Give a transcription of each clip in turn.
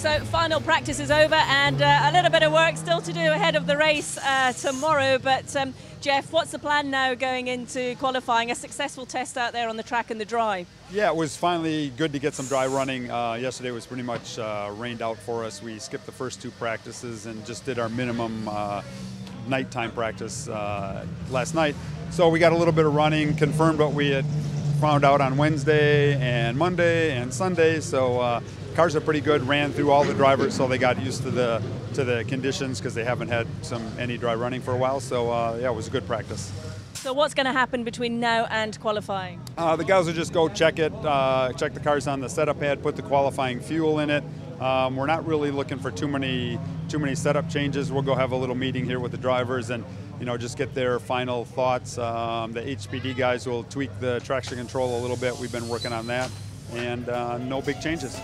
final practice is over and uh, a little bit of work still to do ahead of the race uh, tomorrow. But um, Jeff, what's the plan now going into qualifying? A successful test out there on the track and the dry. Yeah, it was finally good to get some dry running. Uh, yesterday was pretty much uh, rained out for us. We skipped the first two practices and just did our minimum uh, nighttime practice uh, last night. So we got a little bit of running, confirmed what we had found out on Wednesday and Monday and Sunday. So uh, cars are pretty good. Ran through all the drivers, so they got used to the to the conditions because they haven't had some any dry running for a while. So uh, yeah, it was a good practice. So what's going to happen between now and qualifying? Uh, the guys will just go check it, uh, check the cars on the setup pad, put the qualifying fuel in it. Um, we're not really looking for too many too many setup changes. We'll go have a little meeting here with the drivers and you know just get their final thoughts. Um, the HPD guys will tweak the traction control a little bit. We've been working on that, and uh, no big changes.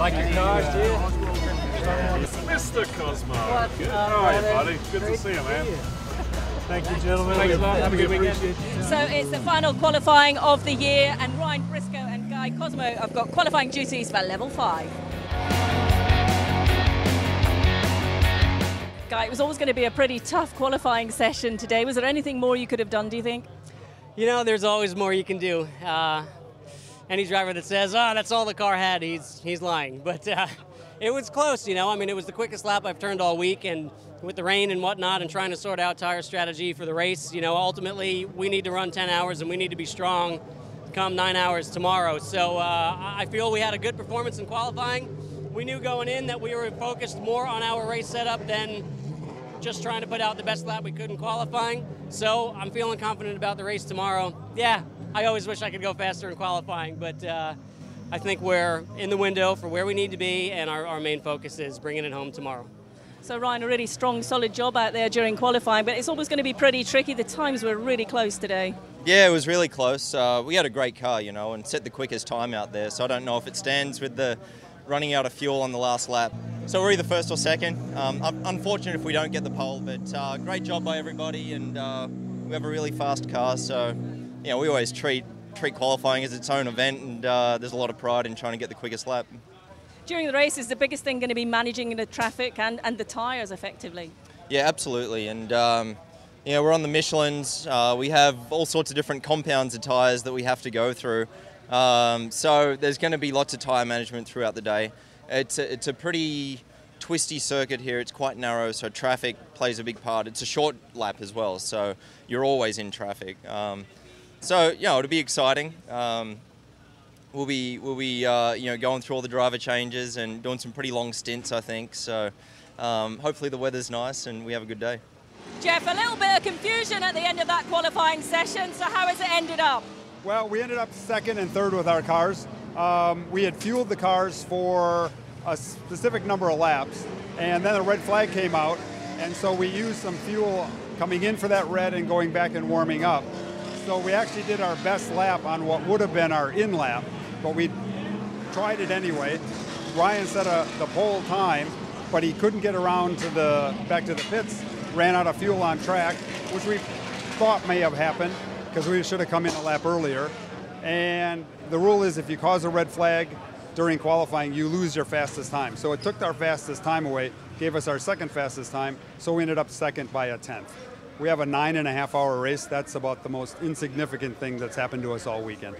Like your cars, dude? Mr. Cosmo. What Good. How are you, buddy? Good Great to see you, man. Thank you, gentlemen. Thanks a lot. Have a good weekend. So it's the final qualifying of the year, and Ryan Briscoe and Guy Cosmo have got qualifying duties for level five. Guy, it was always going to be a pretty tough qualifying session today. Was there anything more you could have done, do you think? You know, there's always more you can do. Uh, any driver that says, "Oh, that's all the car had," he's he's lying. But uh, it was close. You know, I mean, it was the quickest lap I've turned all week, and with the rain and whatnot, and trying to sort out tire strategy for the race. You know, ultimately, we need to run 10 hours, and we need to be strong come nine hours tomorrow. So uh, I feel we had a good performance in qualifying. We knew going in that we were focused more on our race setup than just trying to put out the best lap we could in qualifying. So I'm feeling confident about the race tomorrow. Yeah, I always wish I could go faster in qualifying, but uh, I think we're in the window for where we need to be, and our, our main focus is bringing it home tomorrow. So Ryan, a really strong, solid job out there during qualifying, but it's always going to be pretty tricky. The times were really close today. Yeah, it was really close. Uh, we had a great car, you know, and set the quickest time out there. So I don't know if it stands with the running out of fuel on the last lap. So we're either first or second. Um, unfortunate if we don't get the pole, but uh, great job by everybody, and uh, we have a really fast car. So, you know, we always treat treat qualifying as its own event, and uh, there's a lot of pride in trying to get the quickest lap. During the race, is the biggest thing going to be managing the traffic and, and the tyres effectively? Yeah, absolutely. And um, you know, we're on the Michelin's. Uh, we have all sorts of different compounds of tyres that we have to go through. Um, so there's going to be lots of tyre management throughout the day. It's a, it's a pretty twisty circuit here. It's quite narrow, so traffic plays a big part. It's a short lap as well, so you're always in traffic. Um, so yeah, it'll be exciting. Um, we'll be we'll be uh, you know going through all the driver changes and doing some pretty long stints, I think. So um, hopefully the weather's nice and we have a good day. Jeff, a little bit of confusion at the end of that qualifying session, so how has it ended up? Well, we ended up second and third with our cars. Um, we had fueled the cars for a specific number of laps, and then a red flag came out, and so we used some fuel coming in for that red and going back and warming up. So we actually did our best lap on what would have been our in lap, but we tried it anyway. Ryan set a, the pole time, but he couldn't get around to the back to the pits. Ran out of fuel on track, which we thought may have happened because we should have come in a lap earlier. And the rule is if you cause a red flag during qualifying, you lose your fastest time. So it took our fastest time away, gave us our second fastest time, so we ended up second by a tenth. We have a nine and a half hour race. That's about the most insignificant thing that's happened to us all weekend.